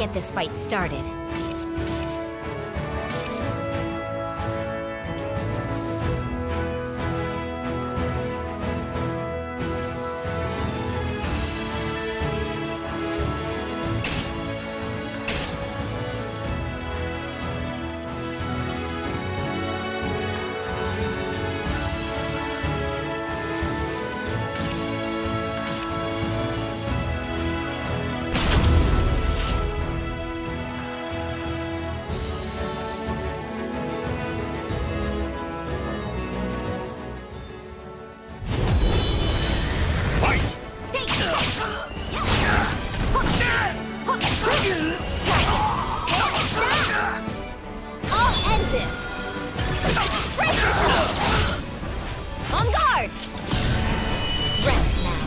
get this fight started. this! On guard! Rest now.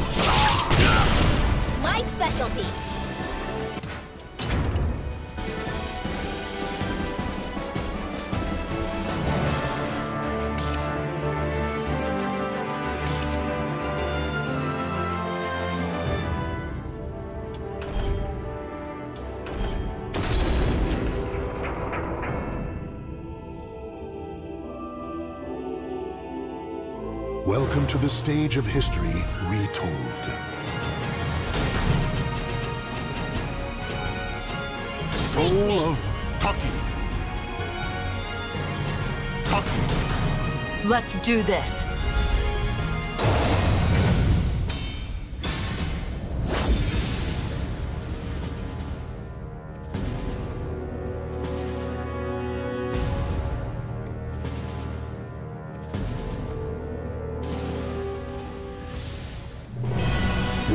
My specialty! Welcome to the stage of history retold. Soul of Taki. Taki. Let's do this.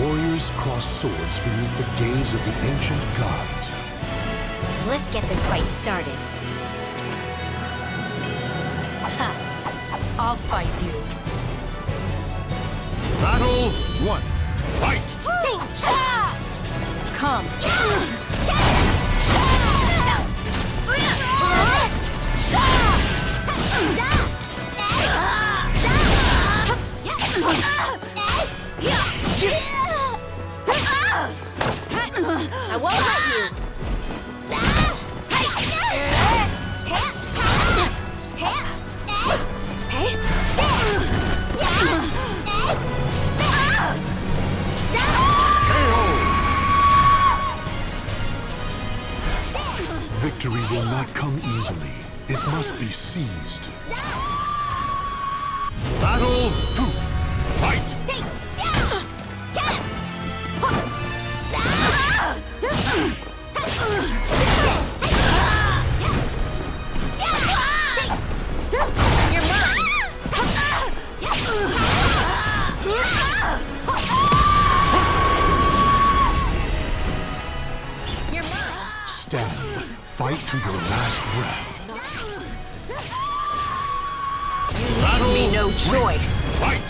Warriors cross swords beneath the gaze of the ancient gods. Let's get this fight started. I'll fight you. Battle one. Fight! Come. I won't let you. Victory will not come easily. It must be seized. To your last breath. Leave me no choice. Fight!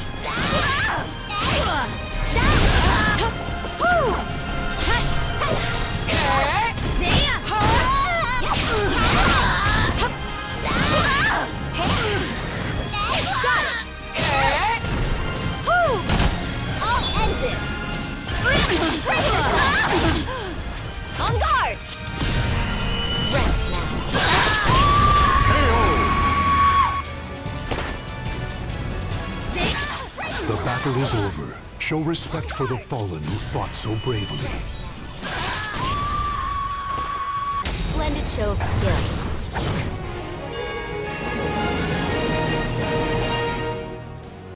The battle is over. Show respect for the fallen who fought so bravely. Splendid show of skill.